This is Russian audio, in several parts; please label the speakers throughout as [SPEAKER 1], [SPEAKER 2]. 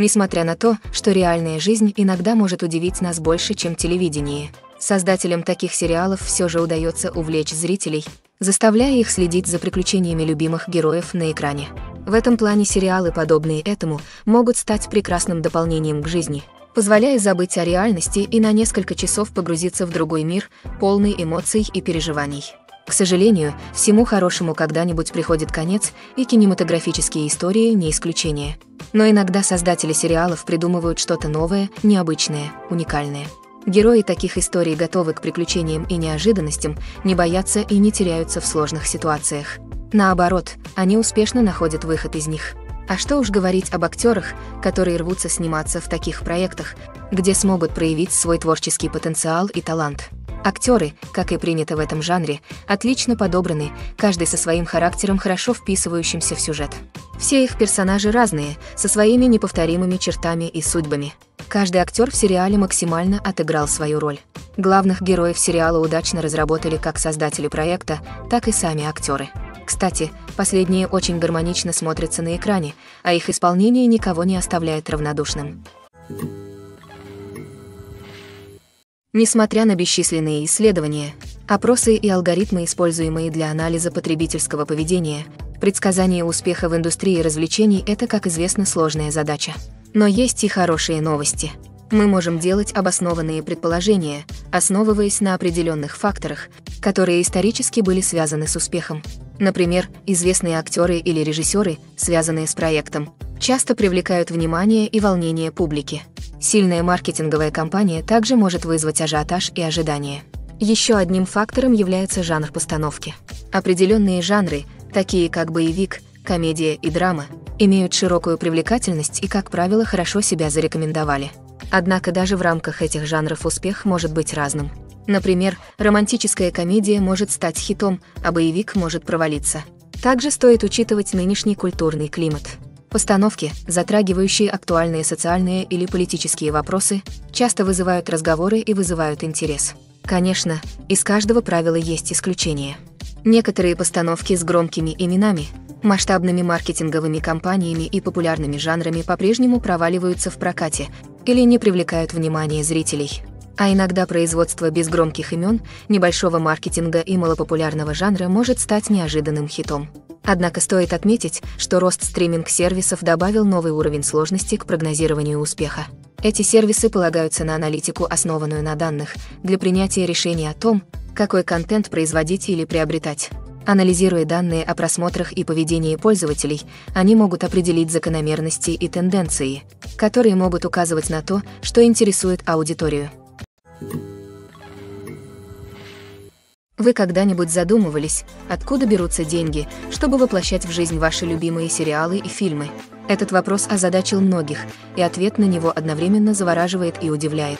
[SPEAKER 1] Несмотря на то, что реальная жизнь иногда может удивить нас больше, чем телевидение, создателям таких сериалов все же удается увлечь зрителей, заставляя их следить за приключениями любимых героев на экране. В этом плане сериалы, подобные этому, могут стать прекрасным дополнением к жизни, позволяя забыть о реальности и на несколько часов погрузиться в другой мир, полный эмоций и переживаний. К сожалению, всему хорошему когда-нибудь приходит конец, и кинематографические истории не исключение. Но иногда создатели сериалов придумывают что-то новое, необычное, уникальное. Герои таких историй готовы к приключениям и неожиданностям, не боятся и не теряются в сложных ситуациях. Наоборот, они успешно находят выход из них. А что уж говорить об актерах, которые рвутся сниматься в таких проектах, где смогут проявить свой творческий потенциал и талант. Актеры, как и принято в этом жанре, отлично подобраны, каждый со своим характером, хорошо вписывающимся в сюжет. Все их персонажи разные, со своими неповторимыми чертами и судьбами. Каждый актер в сериале максимально отыграл свою роль. Главных героев сериала удачно разработали как создатели проекта, так и сами актеры. Кстати, последние очень гармонично смотрятся на экране, а их исполнение никого не оставляет равнодушным. Несмотря на бесчисленные исследования, опросы и алгоритмы, используемые для анализа потребительского поведения, предсказание успеха в индустрии развлечений – это, как известно, сложная задача. Но есть и хорошие новости. Мы можем делать обоснованные предположения, основываясь на определенных факторах, которые исторически были связаны с успехом. Например, известные актеры или режиссеры, связанные с проектом, часто привлекают внимание и волнение публики. Сильная маркетинговая кампания также может вызвать ажиотаж и ожидания. Еще одним фактором является жанр постановки. Определенные жанры, такие как боевик, комедия и драма, имеют широкую привлекательность и, как правило, хорошо себя зарекомендовали. Однако даже в рамках этих жанров успех может быть разным. Например, романтическая комедия может стать хитом, а боевик может провалиться. Также стоит учитывать нынешний культурный климат. Постановки, затрагивающие актуальные социальные или политические вопросы, часто вызывают разговоры и вызывают интерес. Конечно, из каждого правила есть исключения. Некоторые постановки с громкими именами, масштабными маркетинговыми кампаниями и популярными жанрами по-прежнему проваливаются в прокате или не привлекают внимания зрителей. А иногда производство без громких имен, небольшого маркетинга и малопопулярного жанра может стать неожиданным хитом. Однако стоит отметить, что рост стриминг-сервисов добавил новый уровень сложности к прогнозированию успеха. Эти сервисы полагаются на аналитику, основанную на данных, для принятия решения о том, какой контент производить или приобретать. Анализируя данные о просмотрах и поведении пользователей, они могут определить закономерности и тенденции, которые могут указывать на то, что интересует аудиторию. Вы когда-нибудь задумывались, откуда берутся деньги, чтобы воплощать в жизнь ваши любимые сериалы и фильмы? Этот вопрос озадачил многих, и ответ на него одновременно завораживает и удивляет.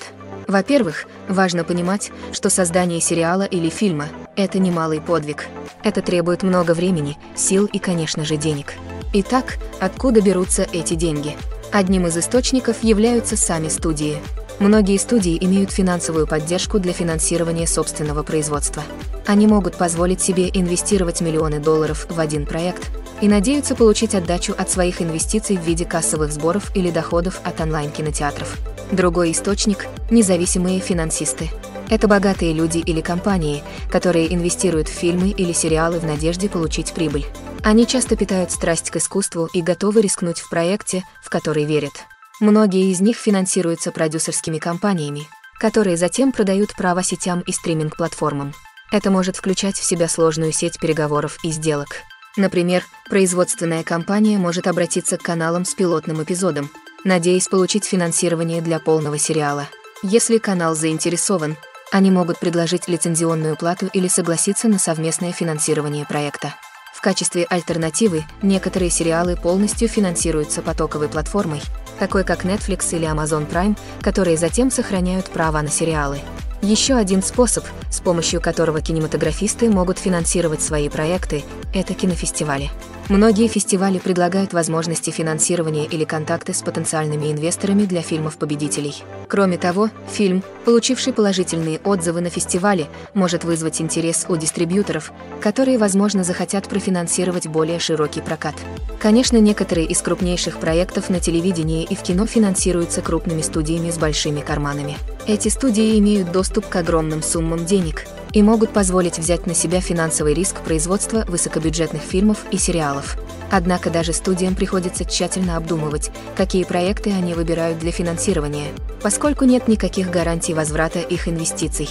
[SPEAKER 1] Во-первых, важно понимать, что создание сериала или фильма – это немалый подвиг. Это требует много времени, сил и, конечно же, денег. Итак, откуда берутся эти деньги? Одним из источников являются сами студии – Многие студии имеют финансовую поддержку для финансирования собственного производства. Они могут позволить себе инвестировать миллионы долларов в один проект и надеются получить отдачу от своих инвестиций в виде кассовых сборов или доходов от онлайн-кинотеатров. Другой источник – независимые финансисты. Это богатые люди или компании, которые инвестируют в фильмы или сериалы в надежде получить прибыль. Они часто питают страсть к искусству и готовы рискнуть в проекте, в который верят. Многие из них финансируются продюсерскими компаниями, которые затем продают право сетям и стриминг-платформам. Это может включать в себя сложную сеть переговоров и сделок. Например, производственная компания может обратиться к каналам с пилотным эпизодом, надеясь получить финансирование для полного сериала. Если канал заинтересован, они могут предложить лицензионную плату или согласиться на совместное финансирование проекта. В качестве альтернативы некоторые сериалы полностью финансируются потоковой платформой, такой как Netflix или Amazon Prime, которые затем сохраняют права на сериалы. Еще один способ, с помощью которого кинематографисты могут финансировать свои проекты, это кинофестивали. Многие фестивали предлагают возможности финансирования или контакты с потенциальными инвесторами для фильмов-победителей. Кроме того, фильм, получивший положительные отзывы на фестивале, может вызвать интерес у дистрибьюторов, которые, возможно, захотят профинансировать более широкий прокат. Конечно, некоторые из крупнейших проектов на телевидении и в кино финансируются крупными студиями с большими карманами. Эти студии имеют доступ к огромным суммам денег и могут позволить взять на себя финансовый риск производства высокобюджетных фильмов и сериалов. Однако даже студиям приходится тщательно обдумывать, какие проекты они выбирают для финансирования, поскольку нет никаких гарантий возврата их инвестиций.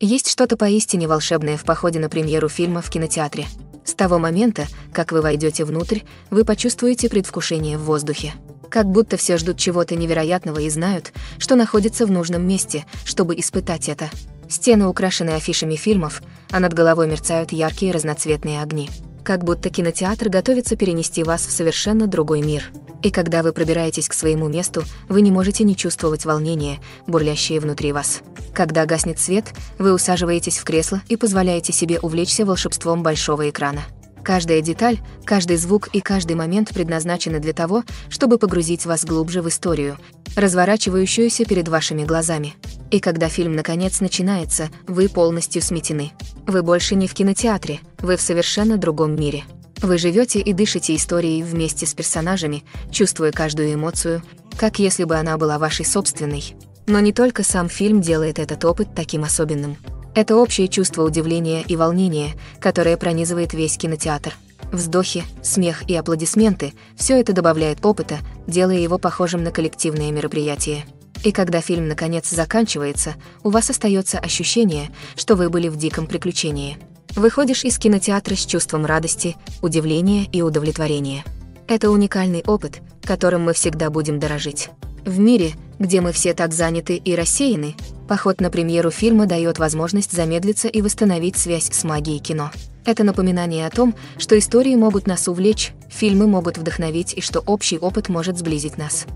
[SPEAKER 1] Есть что-то поистине волшебное в походе на премьеру фильма в кинотеатре. С того момента, как вы войдете внутрь, вы почувствуете предвкушение в воздухе. Как будто все ждут чего-то невероятного и знают, что находится в нужном месте, чтобы испытать это. Стены украшены афишами фильмов, а над головой мерцают яркие разноцветные огни. Как будто кинотеатр готовится перенести вас в совершенно другой мир. И когда вы пробираетесь к своему месту, вы не можете не чувствовать волнения, бурлящее внутри вас. Когда гаснет свет, вы усаживаетесь в кресло и позволяете себе увлечься волшебством большого экрана. Каждая деталь, каждый звук и каждый момент предназначены для того, чтобы погрузить вас глубже в историю, разворачивающуюся перед вашими глазами. И когда фильм наконец начинается, вы полностью сметены. Вы больше не в кинотеатре, вы в совершенно другом мире. Вы живете и дышите историей вместе с персонажами, чувствуя каждую эмоцию, как если бы она была вашей собственной. Но не только сам фильм делает этот опыт таким особенным. Это общее чувство удивления и волнения, которое пронизывает весь кинотеатр. Вздохи, смех и аплодисменты – все это добавляет опыта, делая его похожим на коллективное мероприятие. И когда фильм наконец заканчивается, у вас остается ощущение, что вы были в диком приключении. Выходишь из кинотеатра с чувством радости, удивления и удовлетворения. Это уникальный опыт, которым мы всегда будем дорожить. В мире, где мы все так заняты и рассеяны, поход на премьеру фильма дает возможность замедлиться и восстановить связь с магией кино. Это напоминание о том, что истории могут нас увлечь, фильмы могут вдохновить и что общий опыт может сблизить нас.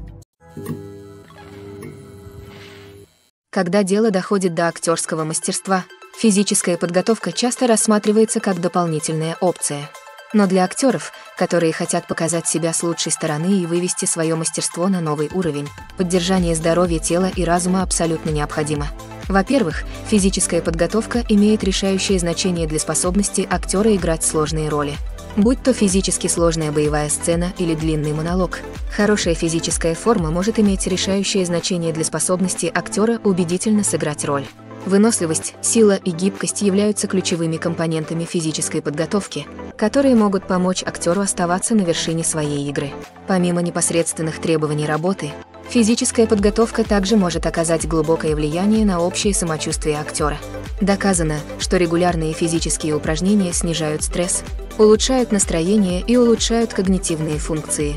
[SPEAKER 1] Когда дело доходит до актерского мастерства, физическая подготовка часто рассматривается как дополнительная опция – но для актеров, которые хотят показать себя с лучшей стороны и вывести свое мастерство на новый уровень, поддержание здоровья тела и разума абсолютно необходимо. Во-первых, физическая подготовка имеет решающее значение для способности актера играть сложные роли. Будь то физически сложная боевая сцена или длинный монолог, хорошая физическая форма может иметь решающее значение для способности актера убедительно сыграть роль. Выносливость, сила и гибкость являются ключевыми компонентами физической подготовки, которые могут помочь актеру оставаться на вершине своей игры. Помимо непосредственных требований работы, физическая подготовка также может оказать глубокое влияние на общее самочувствие актера. Доказано, что регулярные физические упражнения снижают стресс, улучшают настроение и улучшают когнитивные функции,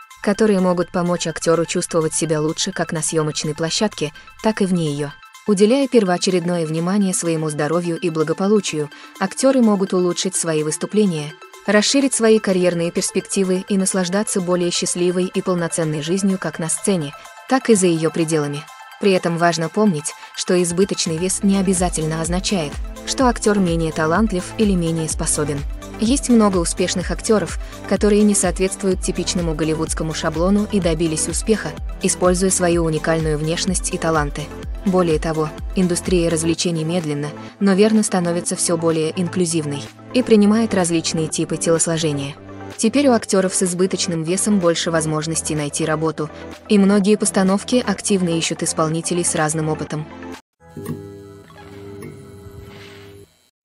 [SPEAKER 1] которые могут помочь актеру чувствовать себя лучше как на съемочной площадке, так и вне ее. Уделяя первоочередное внимание своему здоровью и благополучию, актеры могут улучшить свои выступления, расширить свои карьерные перспективы и наслаждаться более счастливой и полноценной жизнью как на сцене, так и за ее пределами. При этом важно помнить, что избыточный вес не обязательно означает, что актер менее талантлив или менее способен. Есть много успешных актеров, которые не соответствуют типичному голливудскому шаблону и добились успеха, используя свою уникальную внешность и таланты. Более того, индустрия развлечений медленно, но верно становится все более инклюзивной и принимает различные типы телосложения. Теперь у актеров с избыточным весом больше возможностей найти работу, и многие постановки активно ищут исполнителей с разным опытом.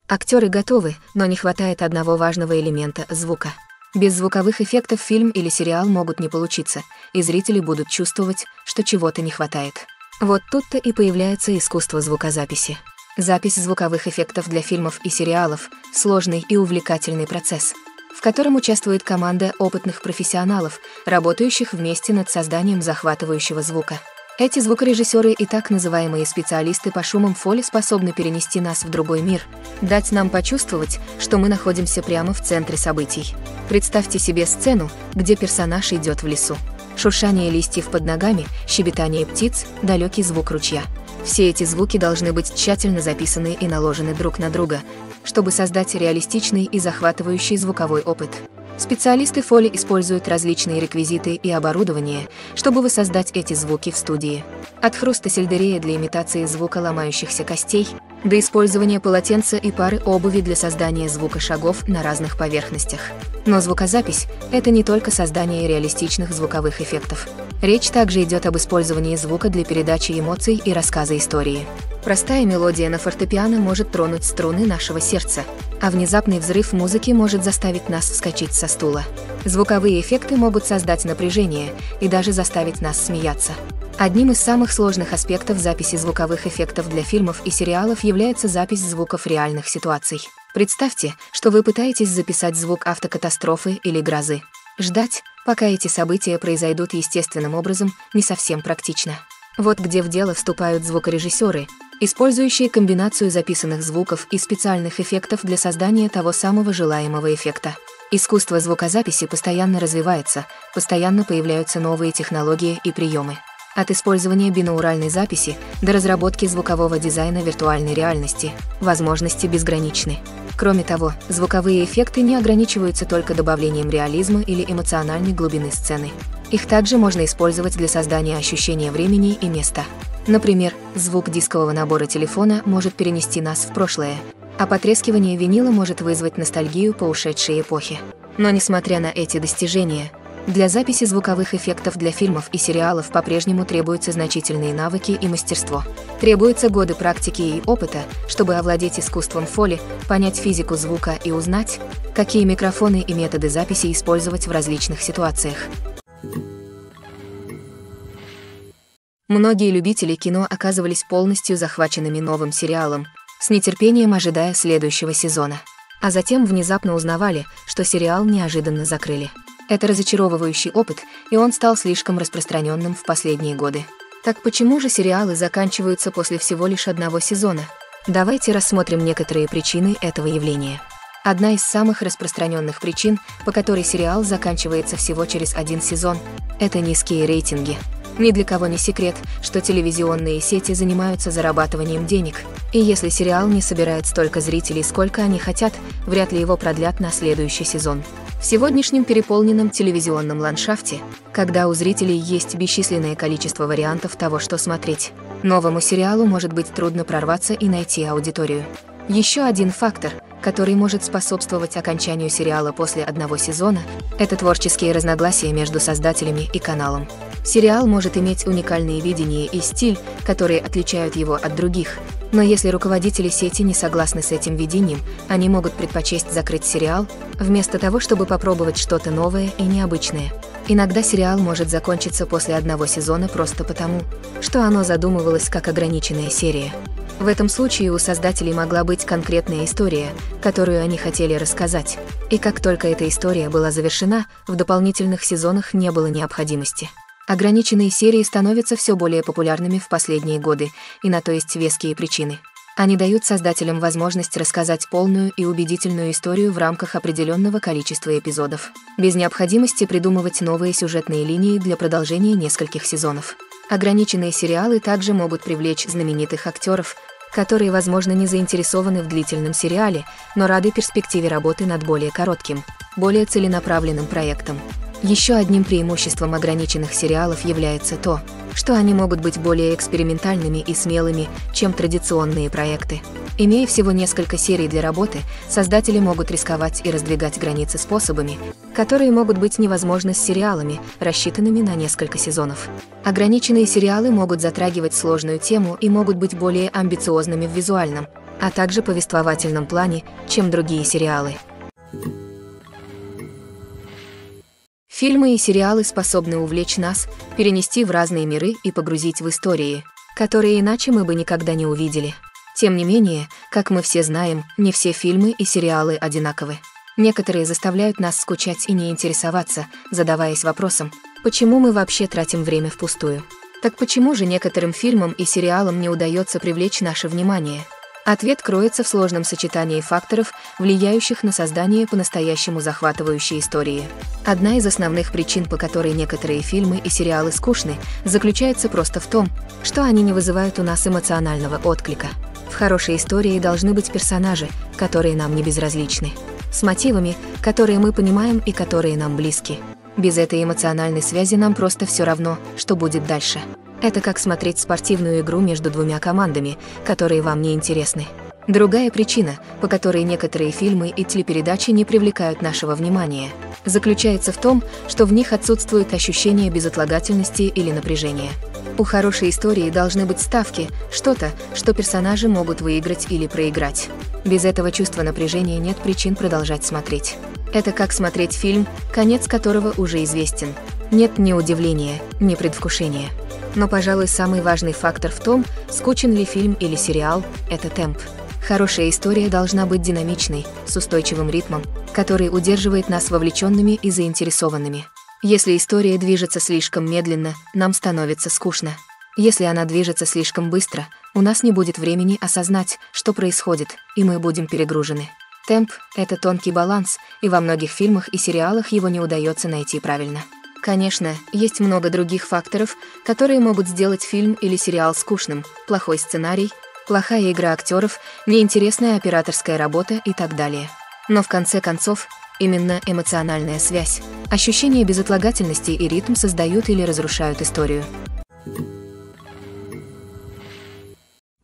[SPEAKER 1] Актеры готовы, но не хватает одного важного элемента – звука. Без звуковых эффектов фильм или сериал могут не получиться, и зрители будут чувствовать, что чего-то не хватает. Вот тут-то и появляется искусство звукозаписи. Запись звуковых эффектов для фильмов и сериалов – сложный и увлекательный процесс. в котором участвует команда опытных профессионалов, работающих вместе над созданием захватывающего звука. Эти звукорежиссеры и так называемые специалисты по шумам фоли способны перенести нас в другой мир, дать нам почувствовать, что мы находимся прямо в центре событий. Представьте себе сцену, где персонаж идет в лесу. Шуршание листьев под ногами, щебетание птиц, далекий звук ручья. Все эти звуки должны быть тщательно записаны и наложены друг на друга, чтобы создать реалистичный и захватывающий звуковой опыт. Специалисты Фоли используют различные реквизиты и оборудование, чтобы воссоздать эти звуки в студии. От хруста сельдерея для имитации звука ломающихся костей до использования полотенца и пары обуви для создания звука шагов на разных поверхностях. Но звукозапись — это не только создание реалистичных звуковых эффектов. Речь также идет об использовании звука для передачи эмоций и рассказа истории. Простая мелодия на фортепиано может тронуть струны нашего сердца, а внезапный взрыв музыки может заставить нас вскочить со стула. Звуковые эффекты могут создать напряжение и даже заставить нас смеяться. Одним из самых сложных аспектов записи звуковых эффектов для фильмов и сериалов является запись звуков реальных ситуаций. Представьте, что вы пытаетесь записать звук автокатастрофы или грозы. Ждать, пока эти события произойдут естественным образом, не совсем практично. Вот где в дело вступают звукорежиссеры, использующие комбинацию записанных звуков и специальных эффектов для создания того самого желаемого эффекта. Искусство звукозаписи постоянно развивается, постоянно появляются новые технологии и приемы. От использования бинауральной записи до разработки звукового дизайна виртуальной реальности возможности безграничны. Кроме того, звуковые эффекты не ограничиваются только добавлением реализма или эмоциональной глубины сцены. Их также можно использовать для создания ощущения времени и места. Например, звук дискового набора телефона может перенести нас в прошлое, а потрескивание винила может вызвать ностальгию по ушедшей эпохе. Но несмотря на эти достижения, для записи звуковых эффектов для фильмов и сериалов по-прежнему требуются значительные навыки и мастерство. Требуются годы практики и опыта, чтобы овладеть искусством фоли, понять физику звука и узнать, какие микрофоны и методы записи использовать в различных ситуациях. Многие любители кино оказывались полностью захваченными новым сериалом, с нетерпением ожидая следующего сезона. А затем внезапно узнавали, что сериал неожиданно закрыли. Это разочаровывающий опыт, и он стал слишком распространенным в последние годы. Так почему же сериалы заканчиваются после всего лишь одного сезона? Давайте рассмотрим некоторые причины этого явления. Одна из самых распространенных причин, по которой сериал заканчивается всего через один сезон, это низкие рейтинги. Ни для кого не секрет, что телевизионные сети занимаются зарабатыванием денег, и если сериал не собирает столько зрителей, сколько они хотят, вряд ли его продлят на следующий сезон. В сегодняшнем переполненном телевизионном ландшафте, когда у зрителей есть бесчисленное количество вариантов того, что смотреть, новому сериалу может быть трудно прорваться и найти аудиторию. Еще один фактор, который может способствовать окончанию сериала после одного сезона, это творческие разногласия между создателями и каналом. Сериал может иметь уникальные видения и стиль, которые отличают его от других, но если руководители сети не согласны с этим видением, они могут предпочесть закрыть сериал, вместо того, чтобы попробовать что-то новое и необычное. Иногда сериал может закончиться после одного сезона просто потому, что оно задумывалось как ограниченная серия. В этом случае у создателей могла быть конкретная история, которую они хотели рассказать, и как только эта история была завершена, в дополнительных сезонах не было необходимости. Ограниченные серии становятся все более популярными в последние годы, и на то есть веские причины. Они дают создателям возможность рассказать полную и убедительную историю в рамках определенного количества эпизодов, без необходимости придумывать новые сюжетные линии для продолжения нескольких сезонов. Ограниченные сериалы также могут привлечь знаменитых актеров, которые, возможно, не заинтересованы в длительном сериале, но рады перспективе работы над более коротким, более целенаправленным проектом. Еще одним преимуществом ограниченных сериалов является то, что они могут быть более экспериментальными и смелыми, чем традиционные проекты. Имея всего несколько серий для работы, создатели могут рисковать и раздвигать границы способами, которые могут быть невозможны с сериалами, рассчитанными на несколько сезонов. Ограниченные сериалы могут затрагивать сложную тему и могут быть более амбициозными в визуальном, а также повествовательном плане, чем другие сериалы. Фильмы и сериалы способны увлечь нас, перенести в разные миры и погрузить в истории, которые иначе мы бы никогда не увидели. Тем не менее, как мы все знаем, не все фильмы и сериалы одинаковы. Некоторые заставляют нас скучать и не интересоваться, задаваясь вопросом, почему мы вообще тратим время впустую. Так почему же некоторым фильмам и сериалам не удается привлечь наше внимание? Ответ кроется в сложном сочетании факторов, влияющих на создание по-настоящему захватывающей истории. Одна из основных причин, по которой некоторые фильмы и сериалы скучны, заключается просто в том, что они не вызывают у нас эмоционального отклика. В хорошей истории должны быть персонажи, которые нам не безразличны с мотивами, которые мы понимаем и которые нам близки. Без этой эмоциональной связи нам просто все равно, что будет дальше. Это как смотреть спортивную игру между двумя командами, которые вам не интересны. Другая причина, по которой некоторые фильмы и телепередачи не привлекают нашего внимания, заключается в том, что в них отсутствует ощущение безотлагательности или напряжения. У хорошей истории должны быть ставки, что-то, что персонажи могут выиграть или проиграть. Без этого чувства напряжения нет причин продолжать смотреть. Это как смотреть фильм, конец которого уже известен. Нет ни удивления, ни предвкушения. Но, пожалуй, самый важный фактор в том, скучен ли фильм или сериал, это темп. Хорошая история должна быть динамичной, с устойчивым ритмом, который удерживает нас вовлеченными и заинтересованными. Если история движется слишком медленно, нам становится скучно. Если она движется слишком быстро, у нас не будет времени осознать, что происходит, и мы будем перегружены. Темп — это тонкий баланс, и во многих фильмах и сериалах его не удается найти правильно. Конечно, есть много других факторов, которые могут сделать фильм или сериал скучным. Плохой сценарий, плохая игра актеров, неинтересная операторская работа и так далее. Но в конце концов, Именно эмоциональная связь, ощущение безотлагательности и ритм создают или разрушают историю.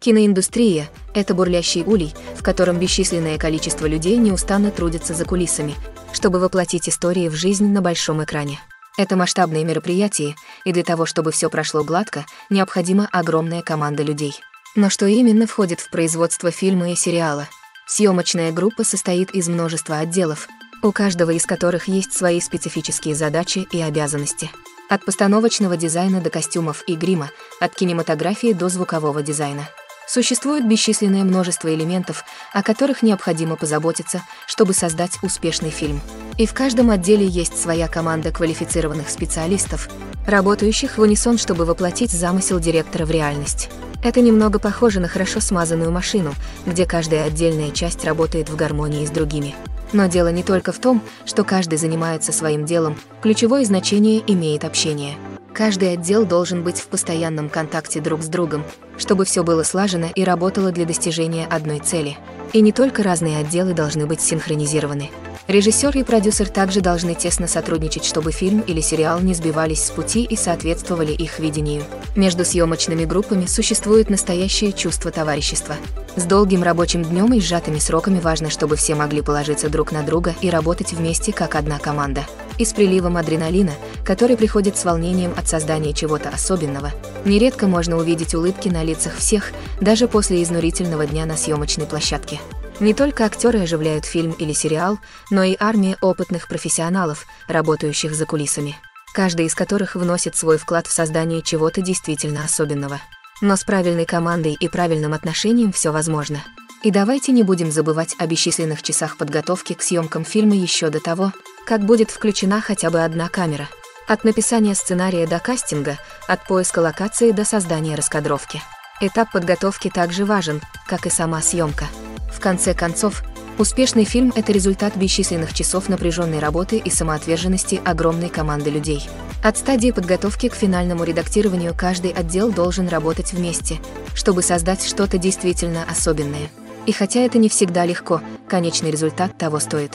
[SPEAKER 1] Киноиндустрия – это бурлящий улей, в котором бесчисленное количество людей неустанно трудятся за кулисами, чтобы воплотить истории в жизнь на большом экране. Это масштабные мероприятия, и для того, чтобы все прошло гладко, необходима огромная команда людей. Но что именно входит в производство фильма и сериала? Съемочная группа состоит из множества отделов, у каждого из которых есть свои специфические задачи и обязанности. От постановочного дизайна до костюмов и грима, от кинематографии до звукового дизайна. Существует бесчисленное множество элементов, о которых необходимо позаботиться, чтобы создать успешный фильм. И в каждом отделе есть своя команда квалифицированных специалистов, работающих в унисон, чтобы воплотить замысел директора в реальность. Это немного похоже на хорошо смазанную машину, где каждая отдельная часть работает в гармонии с другими. Но дело не только в том, что каждый занимается своим делом, ключевое значение имеет общение. Каждый отдел должен быть в постоянном контакте друг с другом, чтобы все было слажено и работало для достижения одной цели. И не только разные отделы должны быть синхронизированы. Режиссер и продюсер также должны тесно сотрудничать, чтобы фильм или сериал не сбивались с пути и соответствовали их видению. Между съемочными группами существует настоящее чувство товарищества. С долгим рабочим днем и сжатыми сроками важно, чтобы все могли положиться друг на друга и работать вместе как одна команда. И с приливом адреналина, который приходит с волнением от создания чего-то особенного, нередко можно увидеть улыбки на лицах всех, даже после изнурительного дня на съемочной площадке. Не только актеры оживляют фильм или сериал, но и армия опытных профессионалов, работающих за кулисами, каждый из которых вносит свой вклад в создание чего-то действительно особенного. Но с правильной командой и правильным отношением все возможно. И давайте не будем забывать о бесчисленных часах подготовки к съемкам фильма еще до того, как будет включена хотя бы одна камера. От написания сценария до кастинга, от поиска локации до создания раскадровки. Этап подготовки также важен, как и сама съемка. В конце концов, успешный фильм – это результат бесчисленных часов напряженной работы и самоотверженности огромной команды людей. От стадии подготовки к финальному редактированию каждый отдел должен работать вместе, чтобы создать что-то действительно особенное. И хотя это не всегда легко, конечный результат того стоит.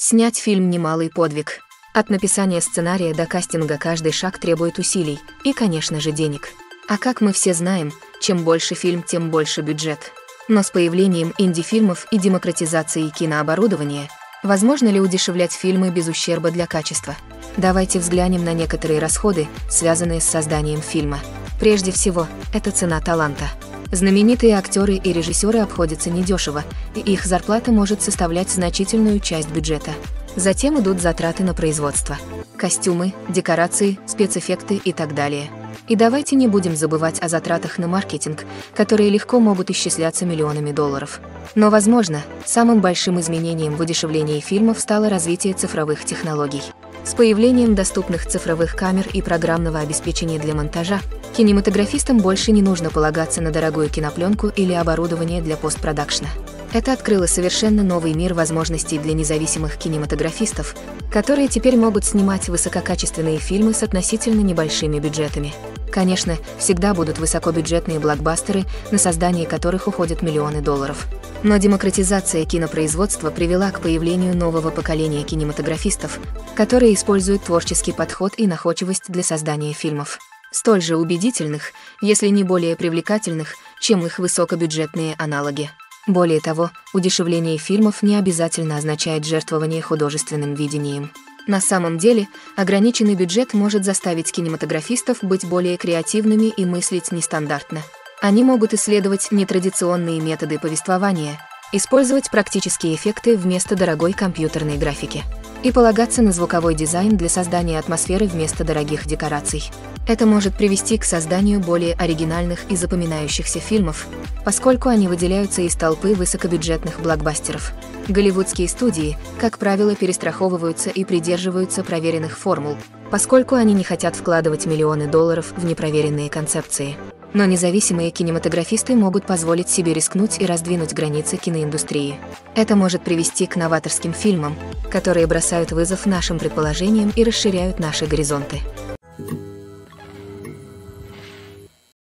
[SPEAKER 1] Снять фильм – немалый подвиг. От написания сценария до кастинга каждый шаг требует усилий и, конечно же, денег. А как мы все знаем, чем больше фильм, тем больше бюджет. Но с появлением инди-фильмов и демократизацией кинооборудования, возможно ли удешевлять фильмы без ущерба для качества? Давайте взглянем на некоторые расходы, связанные с созданием фильма. Прежде всего, это цена таланта. Знаменитые актеры и режиссеры обходятся недешево, и их зарплата может составлять значительную часть бюджета. Затем идут затраты на производство. Костюмы, декорации, спецэффекты и так далее – И давайте не будем забывать о затратах на маркетинг, которые легко могут исчисляться миллионами долларов. Но, возможно, самым большим изменением в удешевлении фильмов стало развитие цифровых технологий. С появлением доступных цифровых камер и программного обеспечения для монтажа, кинематографистам больше не нужно полагаться на дорогую кинопленку или оборудование для постпродакшна. Это открыло совершенно новый мир возможностей для независимых кинематографистов, которые теперь могут снимать высококачественные фильмы с относительно небольшими бюджетами. Конечно, всегда будут высокобюджетные блокбастеры, на создание которых уходят миллионы долларов. Но демократизация кинопроизводства привела к появлению нового поколения кинематографистов, которые используют творческий подход и находчивость для создания фильмов. Столь же убедительных, если не более привлекательных, чем их высокобюджетные аналоги. Более того, удешевление фильмов не обязательно означает жертвование художественным видением. На самом деле, ограниченный бюджет может заставить кинематографистов быть более креативными и мыслить нестандартно. Они могут исследовать нетрадиционные методы повествования, использовать практические эффекты вместо дорогой компьютерной графики и полагаться на звуковой дизайн для создания атмосферы вместо дорогих декораций. Это может привести к созданию более оригинальных и запоминающихся фильмов, поскольку они выделяются из толпы высокобюджетных блокбастеров. Голливудские студии, как правило, перестраховываются и придерживаются проверенных формул, поскольку они не хотят вкладывать миллионы долларов в непроверенные концепции. Но независимые кинематографисты могут позволить себе рискнуть и раздвинуть границы киноиндустрии. Это может привести к новаторским фильмам, которые бросают вызов нашим предположениям и расширяют наши горизонты.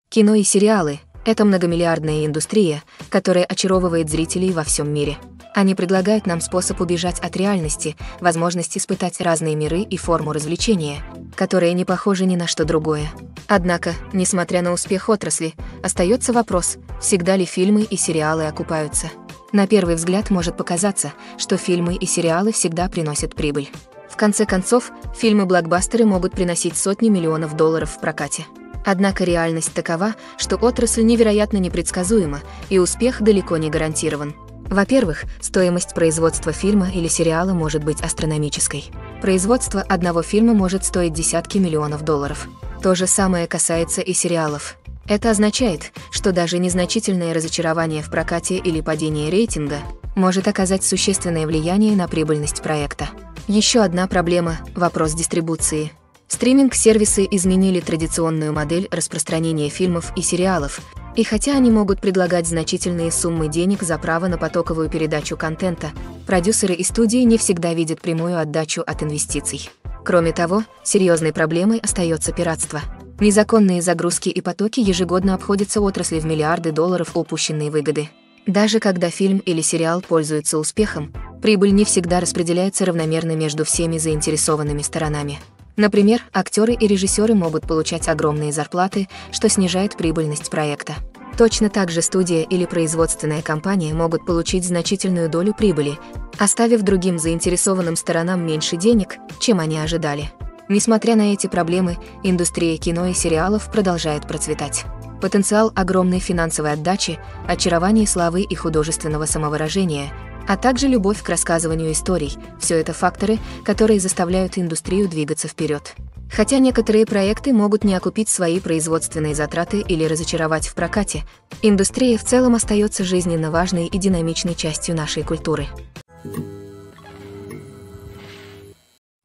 [SPEAKER 1] Кино и сериалы — это многомиллиардная индустрия, которая очаровывает зрителей во всем мире. Они предлагают нам способ убежать от реальности, возможность испытать разные миры и форму развлечения, которые не похожи ни на что другое. Однако, несмотря на успех отрасли, остается вопрос, всегда ли фильмы и сериалы окупаются. На первый взгляд может показаться, что фильмы и сериалы всегда приносят прибыль. В конце концов, фильмы-блокбастеры могут приносить сотни миллионов долларов в прокате. Однако реальность такова, что отрасль невероятно непредсказуема, и успех далеко не гарантирован. Во-первых, стоимость производства фильма или сериала может быть астрономической. Производство одного фильма может стоить десятки миллионов долларов. То же самое касается и сериалов. Это означает, что даже незначительное разочарование в прокате или падение рейтинга может оказать существенное влияние на прибыльность проекта. Еще одна проблема – вопрос дистрибуции. Стриминг-сервисы изменили традиционную модель распространения фильмов и сериалов, и хотя они могут предлагать значительные суммы денег за право на потоковую передачу контента, продюсеры и студии не всегда видят прямую отдачу от инвестиций. Кроме того, серьезной проблемой остается пиратство. Незаконные загрузки и потоки ежегодно обходятся отрасли в миллиарды долларов упущенной выгоды. Даже когда фильм или сериал пользуются успехом, прибыль не всегда распределяется равномерно между всеми заинтересованными сторонами. Например, актеры и режиссеры могут получать огромные зарплаты, что снижает прибыльность проекта. Точно так же студия или производственная компания могут получить значительную долю прибыли, оставив другим заинтересованным сторонам меньше денег, чем они ожидали. Несмотря на эти проблемы, индустрия кино и сериалов продолжает процветать. Потенциал огромной финансовой отдачи, очарование славы и художественного самовыражения – а также любовь к рассказыванию историй. Все это факторы, которые заставляют индустрию двигаться вперед. Хотя некоторые проекты могут не окупить свои производственные затраты или разочаровать в прокате, индустрия в целом остается жизненно важной и динамичной частью нашей культуры.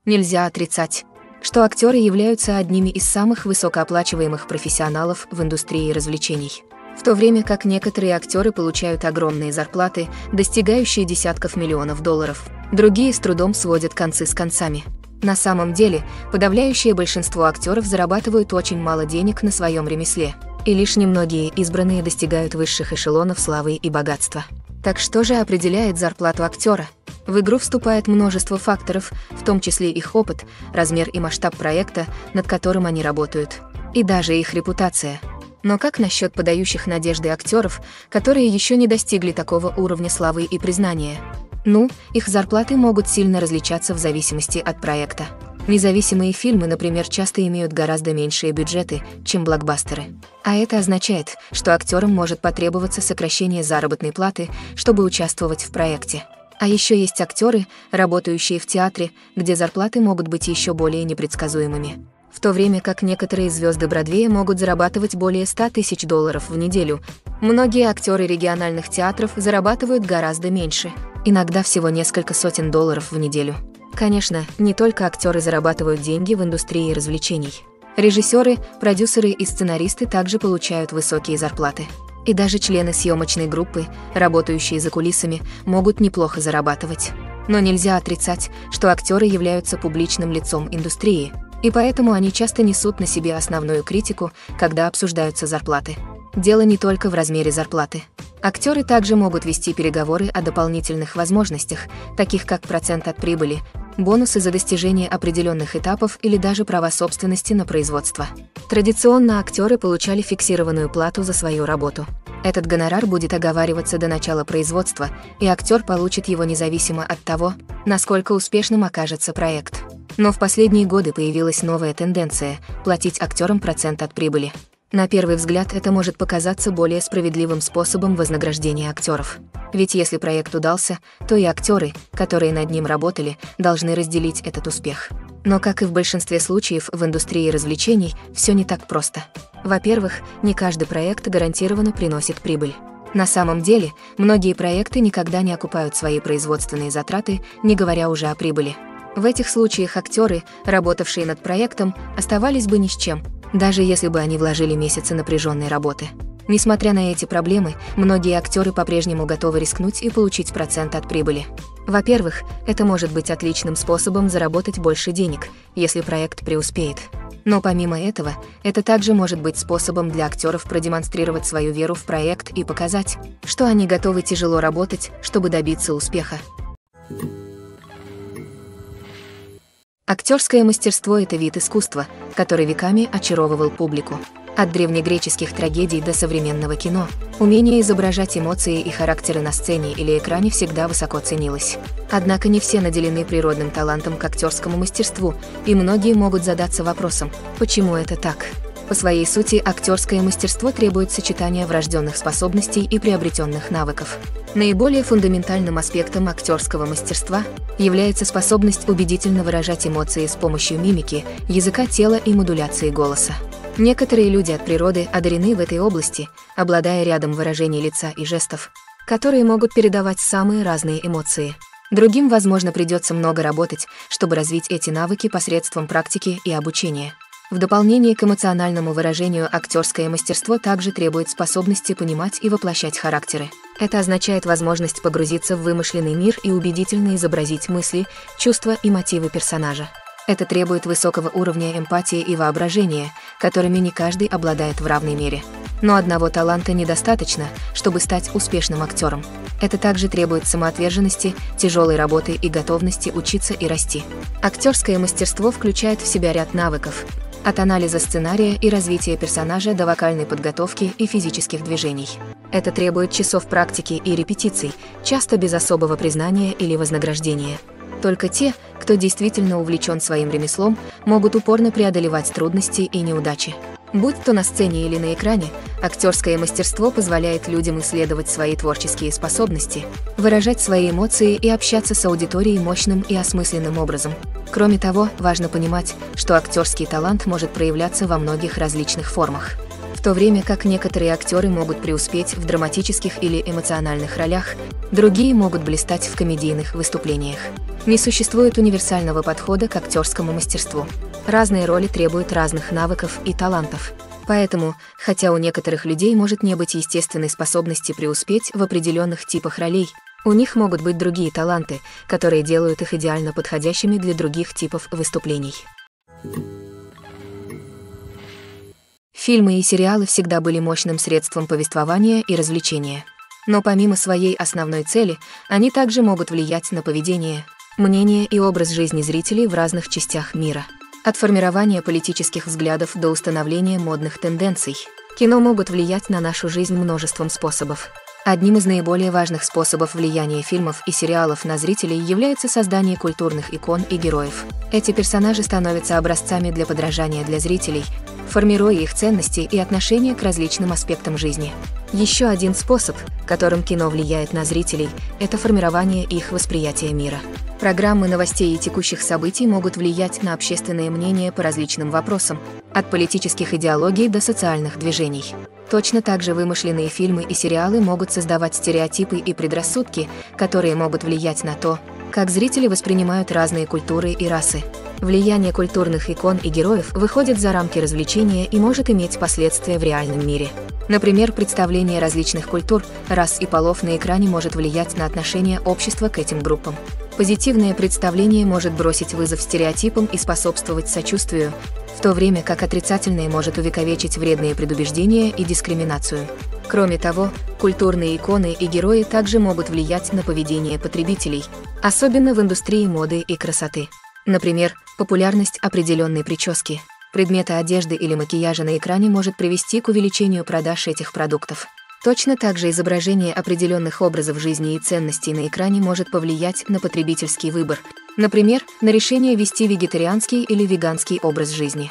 [SPEAKER 1] Нельзя отрицать, что актеры являются одними из самых высокооплачиваемых профессионалов в индустрии развлечений в то время как некоторые актеры получают огромные зарплаты, достигающие десятков миллионов долларов. Другие с трудом сводят концы с концами. На самом деле, подавляющее большинство актеров зарабатывают очень мало денег на своем ремесле, и лишь немногие избранные достигают высших эшелонов славы и богатства. Так что же определяет зарплату актера? В игру вступает множество факторов, в том числе их опыт, размер и масштаб проекта, над которым они работают, и даже их репутация – но как насчет подающих надежды актеров, которые еще не достигли такого уровня славы и признания? Ну, их зарплаты могут сильно различаться в зависимости от проекта. Независимые фильмы, например, часто имеют гораздо меньшие бюджеты, чем блокбастеры. А это означает, что актерам может потребоваться сокращение заработной платы, чтобы участвовать в проекте. А еще есть актеры, работающие в театре, где зарплаты могут быть еще более непредсказуемыми. В то время как некоторые звезды Бродвея могут зарабатывать более 100 тысяч долларов в неделю, многие актеры региональных театров зарабатывают гораздо меньше, иногда всего несколько сотен долларов в неделю. Конечно, не только актеры зарабатывают деньги в индустрии развлечений. Режиссеры, продюсеры и сценаристы также получают высокие зарплаты. И даже члены съемочной группы, работающие за кулисами, могут неплохо зарабатывать. Но нельзя отрицать, что актеры являются публичным лицом индустрии, и поэтому они часто несут на себе основную критику, когда обсуждаются зарплаты. Дело не только в размере зарплаты. Актеры также могут вести переговоры о дополнительных возможностях, таких как процент от прибыли, бонусы за достижение определенных этапов или даже права собственности на производство. Традиционно актеры получали фиксированную плату за свою работу. Этот гонорар будет оговариваться до начала производства, и актер получит его независимо от того, насколько успешным окажется проект. Но в последние годы появилась новая тенденция – платить актерам процент от прибыли. На первый взгляд это может показаться более справедливым способом вознаграждения актеров. Ведь если проект удался, то и актеры, которые над ним работали, должны разделить этот успех. Но, как и в большинстве случаев в индустрии развлечений, все не так просто. Во-первых, не каждый проект гарантированно приносит прибыль. На самом деле, многие проекты никогда не окупают свои производственные затраты, не говоря уже о прибыли. В этих случаях актеры, работавшие над проектом, оставались бы ни с чем, даже если бы они вложили месяцы напряженной работы. Несмотря на эти проблемы, многие актеры по-прежнему готовы рискнуть и получить процент от прибыли. Во-первых, это может быть отличным способом заработать больше денег, если проект преуспеет. Но помимо этого, это также может быть способом для актеров продемонстрировать свою веру в проект и показать, что они готовы тяжело работать, чтобы добиться успеха. Актерское мастерство – это вид искусства, который веками очаровывал публику. От древнегреческих трагедий до современного кино, умение изображать эмоции и характеры на сцене или экране всегда высоко ценилось. Однако не все наделены природным талантом к актерскому мастерству, и многие могут задаться вопросом, почему это так? По своей сути, актерское мастерство требует сочетания врожденных способностей и приобретенных навыков. Наиболее фундаментальным аспектом актерского мастерства является способность убедительно выражать эмоции с помощью мимики, языка тела и модуляции голоса. Некоторые люди от природы одарены в этой области, обладая рядом выражений лица и жестов, которые могут передавать самые разные эмоции. Другим, возможно, придется много работать, чтобы развить эти навыки посредством практики и обучения. В дополнение к эмоциональному выражению актерское мастерство также требует способности понимать и воплощать характеры. Это означает возможность погрузиться в вымышленный мир и убедительно изобразить мысли, чувства и мотивы персонажа. Это требует высокого уровня эмпатии и воображения, которыми не каждый обладает в равной мере. Но одного таланта недостаточно, чтобы стать успешным актером. Это также требует самоотверженности, тяжелой работы и готовности учиться и расти. Актерское мастерство включает в себя ряд навыков, от анализа сценария и развития персонажа до вокальной подготовки и физических движений. Это требует часов практики и репетиций, часто без особого признания или вознаграждения. Только те, кто действительно увлечен своим ремеслом, могут упорно преодолевать трудности и неудачи. Будь то на сцене или на экране, актерское мастерство позволяет людям исследовать свои творческие способности, выражать свои эмоции и общаться с аудиторией мощным и осмысленным образом. Кроме того, важно понимать, что актерский талант может проявляться во многих различных формах. То время как некоторые актеры могут преуспеть в драматических или эмоциональных ролях, другие могут блистать в комедийных выступлениях. Не существует универсального подхода к актерскому мастерству. Разные роли требуют разных навыков и талантов. Поэтому, хотя у некоторых людей может не быть естественной способности преуспеть в определенных типах ролей, у них могут быть другие таланты, которые делают их идеально подходящими для других типов выступлений. Фильмы и сериалы всегда были мощным средством повествования и развлечения. Но помимо своей основной цели, они также могут влиять на поведение, мнение и образ жизни зрителей в разных частях мира. От формирования политических взглядов до установления модных тенденций. Кино могут влиять на нашу жизнь множеством способов. Одним из наиболее важных способов влияния фильмов и сериалов на зрителей является создание культурных икон и героев. Эти персонажи становятся образцами для подражания для зрителей, формируя их ценности и отношения к различным аспектам жизни. Еще один способ, которым кино влияет на зрителей, это формирование их восприятия мира. Программы новостей и текущих событий могут влиять на общественное мнение по различным вопросам, от политических идеологий до социальных движений. Точно так же вымышленные фильмы и сериалы могут создавать стереотипы и предрассудки, которые могут влиять на то, как зрители воспринимают разные культуры и расы. Влияние культурных икон и героев выходит за рамки развлечения и может иметь последствия в реальном мире. Например, представление различных культур, рас и полов на экране может влиять на отношение общества к этим группам. Позитивное представление может бросить вызов стереотипам и способствовать сочувствию, в то время как отрицательное может увековечить вредные предубеждения и дискриминацию. Кроме того, культурные иконы и герои также могут влиять на поведение потребителей, особенно в индустрии моды и красоты. Например, популярность определенной прически, предмета одежды или макияжа на экране может привести к увеличению продаж этих продуктов. Точно так же изображение определенных образов жизни и ценностей на экране может повлиять на потребительский выбор, например, на решение вести вегетарианский или веганский образ жизни.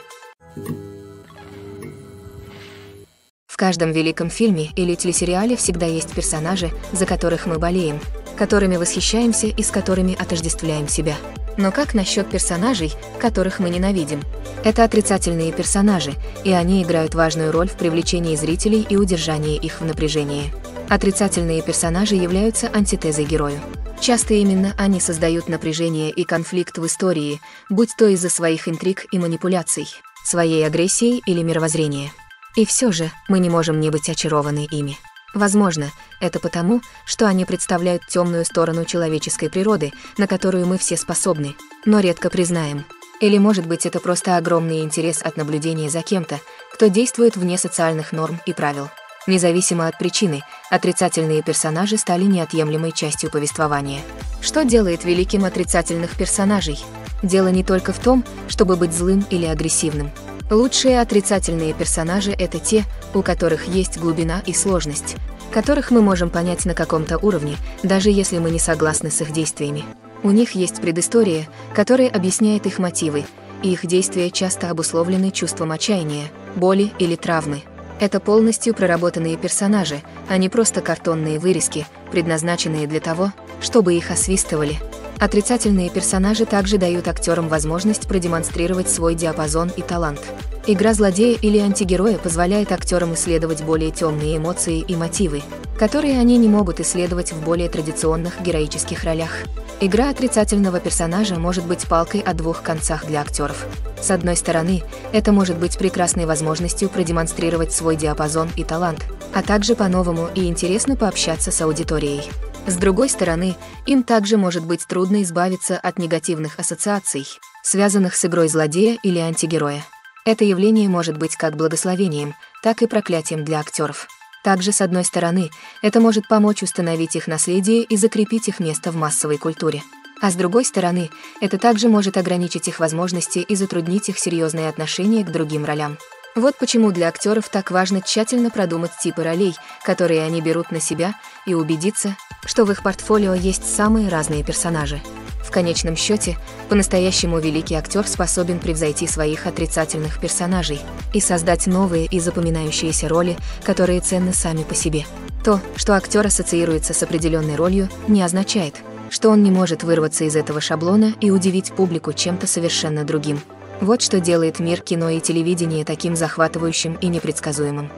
[SPEAKER 1] В каждом великом фильме или телесериале всегда есть персонажи, за которых мы болеем, которыми восхищаемся и с которыми отождествляем себя. Но как насчет персонажей, которых мы ненавидим? Это отрицательные персонажи, и они играют важную роль в привлечении зрителей и удержании их в напряжении. Отрицательные персонажи являются антитезой герою. Часто именно они создают напряжение и конфликт в истории, будь то из-за своих интриг и манипуляций, своей агрессии или мировоззрения. И все же мы не можем не быть очарованы ими. Возможно, это потому, что они представляют темную сторону человеческой природы, на которую мы все способны, но редко признаем. Или, может быть, это просто огромный интерес от наблюдения за кем-то, кто действует вне социальных норм и правил. Независимо от причины, отрицательные персонажи стали неотъемлемой частью повествования. Что делает великим отрицательных персонажей? Дело не только в том, чтобы быть злым или агрессивным. Лучшие отрицательные персонажи — это те, у которых есть глубина и сложность, которых мы можем понять на каком-то уровне, даже если мы не согласны с их действиями. У них есть предыстория, которая объясняет их мотивы, и их действия часто обусловлены чувством отчаяния, боли или травмы. Это полностью проработанные персонажи, а не просто картонные вырезки, предназначенные для того, чтобы их освистывали. Отрицательные персонажи также дают актерам возможность продемонстрировать свой диапазон и талант. Игра злодея или антигероя позволяет актерам исследовать более темные эмоции и мотивы, которые они не могут исследовать в более традиционных героических ролях. Игра отрицательного персонажа может быть палкой о двух концах для актеров. С одной стороны, это может быть прекрасной возможностью продемонстрировать свой диапазон и талант, а также по-новому и интересно пообщаться с аудиторией. С другой стороны, им также может быть трудно избавиться от негативных ассоциаций, связанных с игрой злодея или антигероя. Это явление может быть как благословением, так и проклятием для актеров. Также, с одной стороны, это может помочь установить их наследие и закрепить их место в массовой культуре. А с другой стороны, это также может ограничить их возможности и затруднить их серьезные отношения к другим ролям. Вот почему для актеров так важно тщательно продумать типы ролей, которые они берут на себя, и убедиться, что в их портфолио есть самые разные персонажи. В конечном счете, по-настоящему великий актер способен превзойти своих отрицательных персонажей и создать новые и запоминающиеся роли, которые ценны сами по себе. То, что актер ассоциируется с определенной ролью, не означает, что он не может вырваться из этого шаблона и удивить публику чем-то совершенно другим. Вот что делает мир кино и телевидения таким захватывающим и непредсказуемым.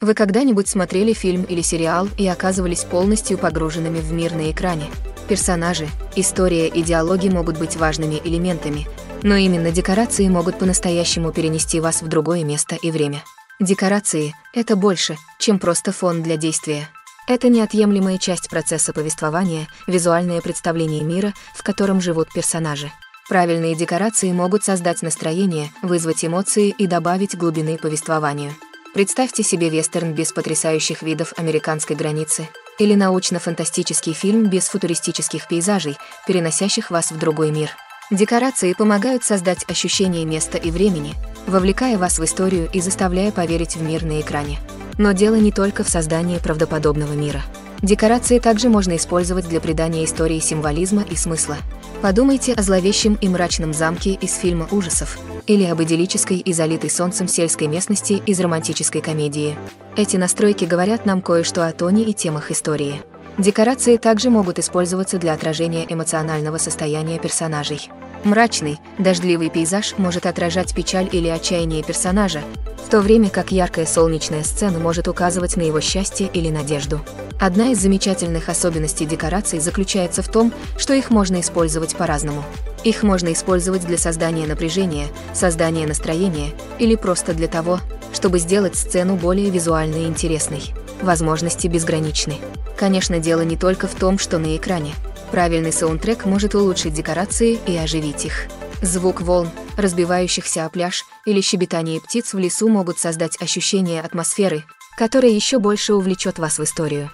[SPEAKER 1] Вы когда-нибудь смотрели фильм или сериал и оказывались полностью погруженными в мир на экране? Персонажи, история и диалоги могут быть важными элементами, но именно декорации могут по-настоящему перенести вас в другое место и время. Декорации — это больше, чем просто фон для действия. Это неотъемлемая часть процесса повествования, визуальное представление мира, в котором живут персонажи. Правильные декорации могут создать настроение, вызвать эмоции и добавить глубины повествованию. Представьте себе вестерн без потрясающих видов американской границы или научно-фантастический фильм без футуристических пейзажей, переносящих вас в другой мир. Декорации помогают создать ощущение места и времени, вовлекая вас в историю и заставляя поверить в мир на экране. Но дело не только в создании правдоподобного мира. Декорации также можно использовать для придания истории символизма и смысла. Подумайте о зловещем и мрачном замке из фильма ужасов или об идиллической и залитой солнцем сельской местности из романтической комедии. Эти настройки говорят нам кое-что о тоне и темах истории. Декорации также могут использоваться для отражения эмоционального состояния персонажей. Мрачный, дождливый пейзаж может отражать печаль или отчаяние персонажа, в то время как яркая солнечная сцена может указывать на его счастье или надежду. Одна из замечательных особенностей декораций заключается в том, что их можно использовать по-разному. Их можно использовать для создания напряжения, создания настроения или просто для того, чтобы сделать сцену более визуально интересной. Возможности безграничны. Конечно, дело не только в том, что на экране. Правильный саундтрек может улучшить декорации и оживить их. Звук волн, разбивающихся о пляж, или щебетание птиц в лесу могут создать ощущение атмосферы, которая еще больше увлечет вас в историю.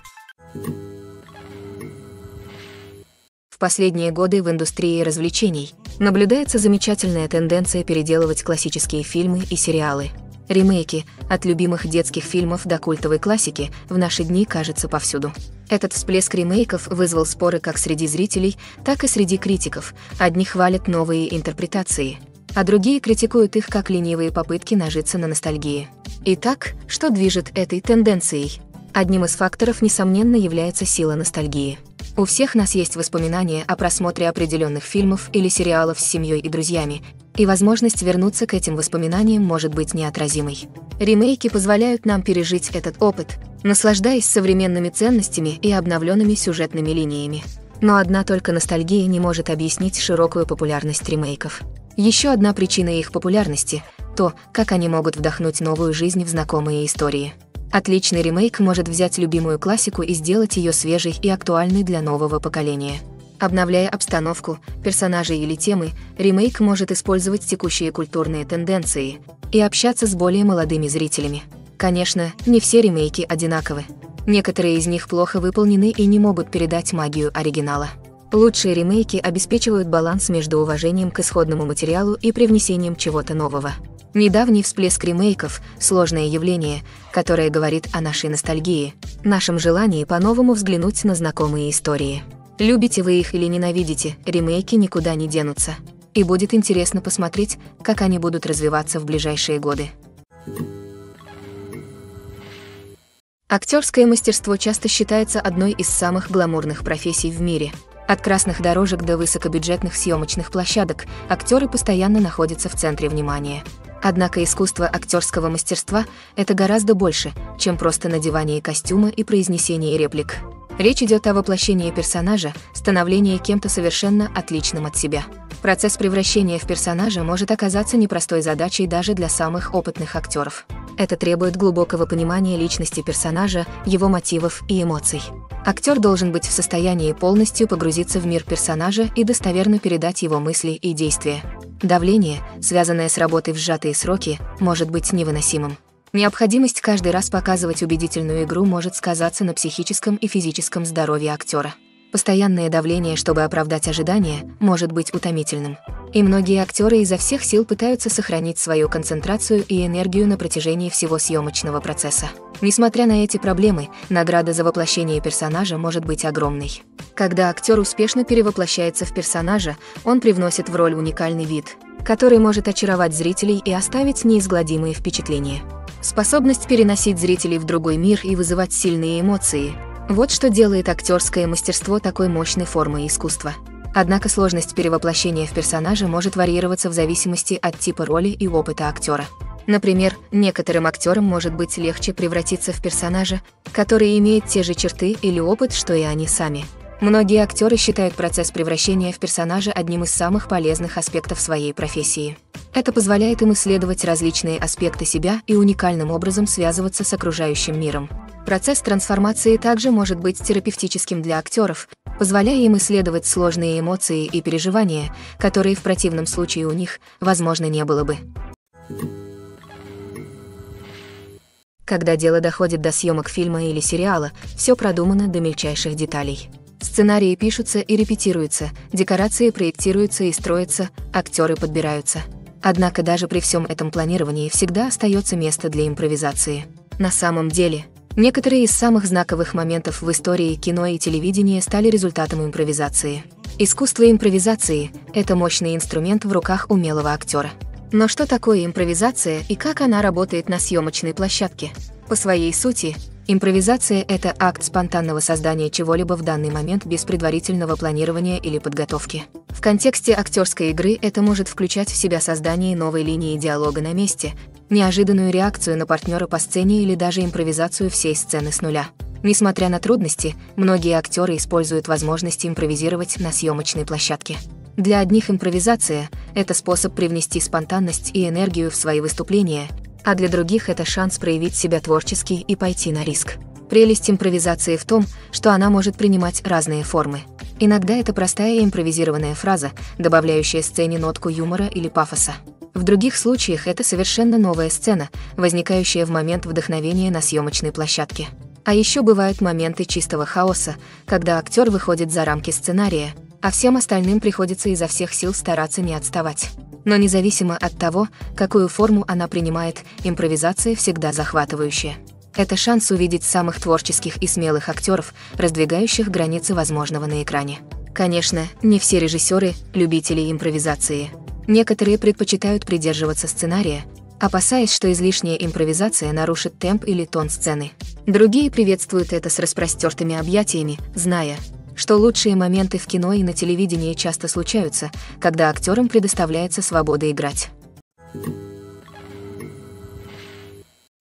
[SPEAKER 1] В последние годы в индустрии развлечений наблюдается замечательная тенденция переделывать классические фильмы и сериалы. Ремейки, от любимых детских фильмов до культовой классики, в наши дни кажется повсюду. Этот всплеск ремейков вызвал споры как среди зрителей, так и среди критиков. Одни хвалят новые интерпретации, а другие критикуют их как ленивые попытки нажиться на ностальгии. Итак, что движет этой тенденцией? Одним из факторов, несомненно, является сила ностальгии. У всех нас есть воспоминания о просмотре определенных фильмов или сериалов с семьей и друзьями, и возможность вернуться к этим воспоминаниям может быть неотразимой. Ремейки позволяют нам пережить этот опыт, наслаждаясь современными ценностями и обновленными сюжетными линиями. Но одна только ностальгия не может объяснить широкую популярность ремейков. Еще одна причина их популярности – то, как они могут вдохнуть новую жизнь в знакомые истории. Отличный ремейк может взять любимую классику и сделать ее свежей и актуальной для нового поколения. Обновляя обстановку, персонажей или темы, ремейк может использовать текущие культурные тенденции и общаться с более молодыми зрителями. Конечно, не все ремейки одинаковы. Некоторые из них плохо выполнены и не могут передать магию оригинала. Лучшие ремейки обеспечивают баланс между уважением к исходному материалу и привнесением чего-то нового. Недавний всплеск ремейков – сложное явление, которое говорит о нашей ностальгии, нашем желании по-новому взглянуть на знакомые истории. Любите вы их или ненавидите, ремейки никуда не денутся. И будет интересно посмотреть, как они будут развиваться в ближайшие годы. Актерское мастерство часто считается одной из самых гламурных профессий в мире. От красных дорожек до высокобюджетных съемочных площадок актеры постоянно находятся в центре внимания. Однако искусство актерского мастерства – это гораздо больше, чем просто надевание костюма и произнесение реплик. Речь идет о воплощении персонажа, становлении кем-то совершенно отличным от себя. Процесс превращения в персонажа может оказаться непростой задачей даже для самых опытных актеров. Это требует глубокого понимания личности персонажа, его мотивов и эмоций. Актер должен быть в состоянии полностью погрузиться в мир персонажа и достоверно передать его мысли и действия. Давление, связанное с работой в сжатые сроки, может быть невыносимым. Необходимость каждый раз показывать убедительную игру может сказаться на психическом и физическом здоровье актера. Постоянное давление, чтобы оправдать ожидания, может быть утомительным. И многие актеры изо всех сил пытаются сохранить свою концентрацию и энергию на протяжении всего съемочного процесса. Несмотря на эти проблемы, награда за воплощение персонажа может быть огромной. Когда актер успешно перевоплощается в персонажа, он привносит в роль уникальный вид, который может очаровать зрителей и оставить неизгладимые впечатления. Способность переносить зрителей в другой мир и вызывать сильные эмоции – вот что делает актерское мастерство такой мощной формой искусства. Однако сложность перевоплощения в персонажа может варьироваться в зависимости от типа роли и опыта актера. Например, некоторым актерам может быть легче превратиться в персонажа, который имеет те же черты или опыт, что и они сами. Многие актеры считают процесс превращения в персонажа одним из самых полезных аспектов своей профессии. Это позволяет им исследовать различные аспекты себя и уникальным образом связываться с окружающим миром. Процесс трансформации также может быть терапевтическим для актеров, позволяя им исследовать сложные эмоции и переживания, которые в противном случае у них, возможно, не было бы. Когда дело доходит до съемок фильма или сериала, все продумано до мельчайших деталей. Сценарии пишутся и репетируются, декорации проектируются и строятся, актеры подбираются. Однако даже при всем этом планировании всегда остается место для импровизации. На самом деле, Некоторые из самых знаковых моментов в истории кино и телевидения стали результатом импровизации. Искусство импровизации – это мощный инструмент в руках умелого актера. Но что такое импровизация и как она работает на съемочной площадке? По своей сути, импровизация – это акт спонтанного создания чего-либо в данный момент без предварительного планирования или подготовки. В контексте актерской игры это может включать в себя создание новой линии диалога на месте, неожиданную реакцию на партнера по сцене или даже импровизацию всей сцены с нуля. Несмотря на трудности, многие актеры используют возможность импровизировать на съемочной площадке. Для одних импровизация – это способ привнести спонтанность и энергию в свои выступления, а для других это шанс проявить себя творчески и пойти на риск. Прелесть импровизации в том, что она может принимать разные формы. Иногда это простая импровизированная фраза, добавляющая сцене нотку юмора или пафоса. В других случаях это совершенно новая сцена, возникающая в момент вдохновения на съемочной площадке. А еще бывают моменты чистого хаоса, когда актер выходит за рамки сценария, а всем остальным приходится изо всех сил стараться не отставать. Но независимо от того, какую форму она принимает, импровизация всегда захватывающая. Это шанс увидеть самых творческих и смелых актеров, раздвигающих границы возможного на экране. Конечно, не все режиссеры – любители импровизации – Некоторые предпочитают придерживаться сценария, опасаясь, что излишняя импровизация нарушит темп или тон сцены. Другие приветствуют это с распростертыми объятиями, зная, что лучшие моменты в кино и на телевидении часто случаются, когда актерам предоставляется свобода играть.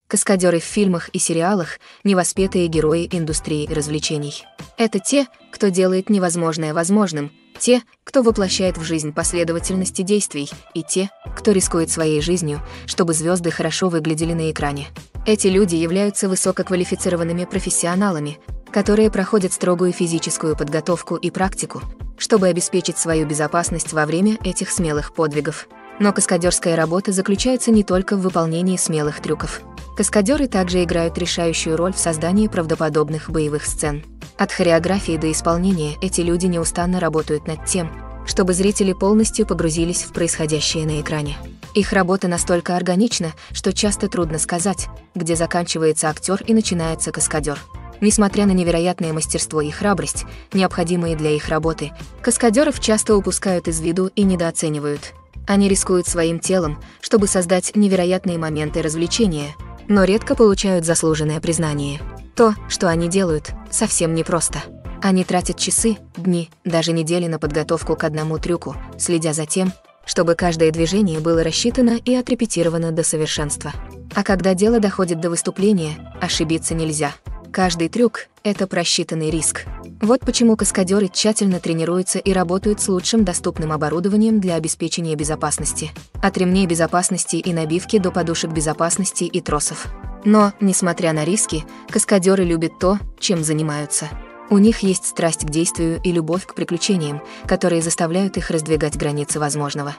[SPEAKER 1] Каскадеры в фильмах и сериалах – невоспетые герои индустрии развлечений. Это те, кто делает невозможное возможным – те, кто воплощает в жизнь последовательности действий, и те, кто рискует своей жизнью, чтобы звезды хорошо выглядели на экране. Эти люди являются высококвалифицированными профессионалами, которые проходят строгую физическую подготовку и практику, чтобы обеспечить свою безопасность во время этих смелых подвигов. Но каскадерская работа заключается не только в выполнении смелых трюков. Каскадеры также играют решающую роль в создании правдоподобных боевых сцен. От хореографии до исполнения эти люди неустанно работают над тем, чтобы зрители полностью погрузились в происходящее на экране. Их работа настолько органична, что часто трудно сказать, где заканчивается актер и начинается каскадер. Несмотря на невероятное мастерство и храбрость, необходимые для их работы, каскадеров часто упускают из виду и недооценивают. Они рискуют своим телом, чтобы создать невероятные моменты развлечения, но редко получают заслуженное признание. То, что они делают, совсем непросто. Они тратят часы, дни, даже недели на подготовку к одному трюку, следя за тем, чтобы каждое движение было рассчитано и отрепетировано до совершенства. А когда дело доходит до выступления, ошибиться нельзя. Каждый трюк — это просчитанный риск. Вот почему каскадеры тщательно тренируются и работают с лучшим доступным оборудованием для обеспечения безопасности. От ремней безопасности и набивки до подушек безопасности и тросов. Но, несмотря на риски, каскадеры любят то, чем занимаются. У них есть страсть к действию и любовь к приключениям, которые заставляют их раздвигать границы возможного.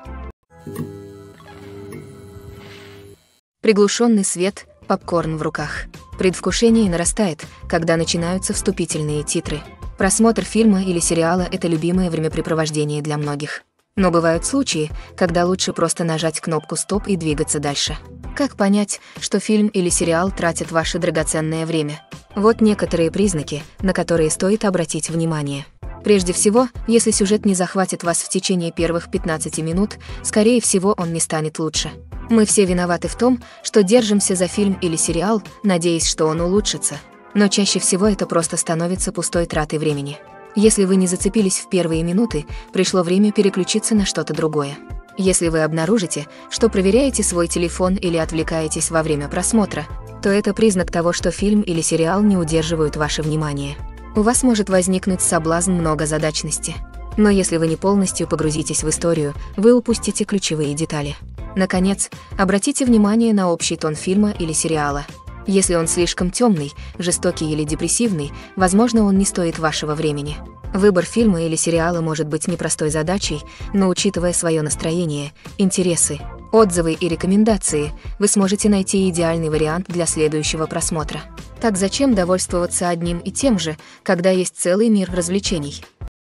[SPEAKER 1] Приглушенный свет, попкорн в руках. Предвкушение нарастает, когда начинаются вступительные титры. Просмотр фильма или сериала – это любимое времяпрепровождение для многих. Но бывают случаи, когда лучше просто нажать кнопку «Стоп» и двигаться дальше. Как понять, что фильм или сериал тратит ваше драгоценное время? Вот некоторые признаки, на которые стоит обратить внимание. Прежде всего, если сюжет не захватит вас в течение первых 15 минут, скорее всего, он не станет лучше. Мы все виноваты в том, что держимся за фильм или сериал, надеясь, что он улучшится. Но чаще всего это просто становится пустой тратой времени. Если вы не зацепились в первые минуты, пришло время переключиться на что-то другое. Если вы обнаружите, что проверяете свой телефон или отвлекаетесь во время просмотра, то это признак того, что фильм или сериал не удерживают ваше внимание. У вас может возникнуть соблазн многозадачности. Но если вы не полностью погрузитесь в историю, вы упустите ключевые детали. Наконец, обратите внимание на общий тон фильма или сериала. Если он слишком темный, жестокий или депрессивный, возможно, он не стоит вашего времени. Выбор фильма или сериала может быть непростой задачей, но учитывая свое настроение, интересы, отзывы и рекомендации, вы сможете найти идеальный вариант для следующего просмотра. Так зачем довольствоваться одним и тем же, когда есть целый мир развлечений?